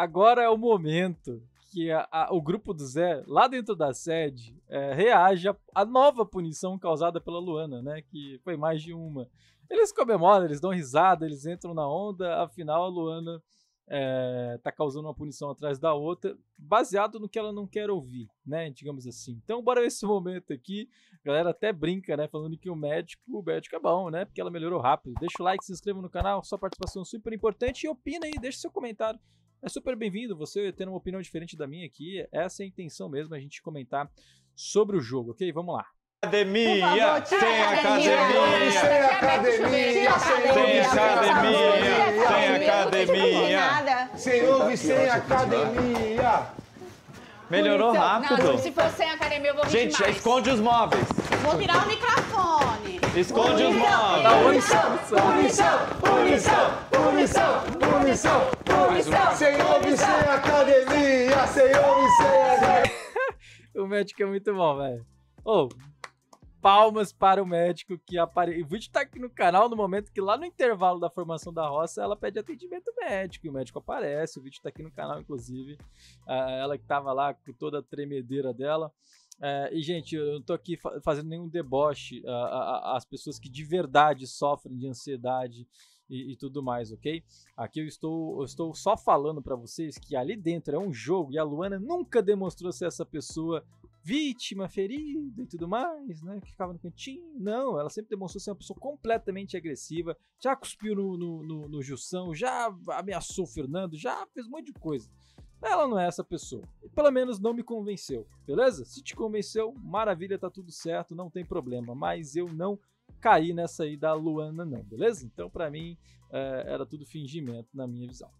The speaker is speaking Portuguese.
agora é o momento que a, a, o grupo do Zé, lá dentro da sede, é, reage à nova punição causada pela Luana, né? Que foi mais de uma. Eles comemoram, eles dão risada, eles entram na onda, afinal a Luana é, tá causando uma punição atrás da outra, baseado no que ela não quer ouvir, né? Digamos assim. Então, bora esse momento aqui. A galera até brinca, né? Falando que o médico, o médico é bom, né? Porque ela melhorou rápido. Deixa o like, se inscreva no canal, sua participação é super importante e opina aí, deixa seu comentário. É super bem-vindo você tendo uma opinião diferente da minha aqui. Essa é a intenção mesmo, a gente comentar sobre o jogo, ok? Vamos lá. Academia, favor, sem academia, sem academia, sem academia, sem academia, sem ouve, sem academia. Melhorou rápido. Não, se for sem academia, eu vou Gente, esconde os móveis. Vou virar o microfone. Esconde os móveis. Dá punição, punição, punição, punição, punição, punição. Sem ouve, sem academia, sem ouve, sem academia. O médico é muito bom, velho. Ô, oh, palmas para o médico que apareceu. O vídeo tá aqui no canal no momento que lá no intervalo da formação da roça ela pede atendimento médico e o médico aparece. O vídeo tá aqui no canal, inclusive. Ela que tava lá com toda a tremedeira dela. Uh, e, gente, eu não tô aqui fa fazendo nenhum deboche às pessoas que de verdade sofrem de ansiedade e, e, tudo mais, ok? Aqui eu estou, eu estou só falando para vocês que ali dentro é um jogo e a Luana nunca demonstrou ser essa pessoa vítima, ferida e tudo mais, né? Que ficava no cantinho. Não, ela sempre demonstrou ser uma pessoa completamente agressiva. Já cuspiu no, no, no, no Jussão, já ameaçou o Fernando, já fez um monte de coisa. Ela não é essa pessoa. Pelo menos não me convenceu, beleza? Se te convenceu, maravilha, tá tudo certo, não tem problema. Mas eu não caí nessa aí da Luana, não, beleza? Então, para mim, é, era tudo fingimento na minha visão.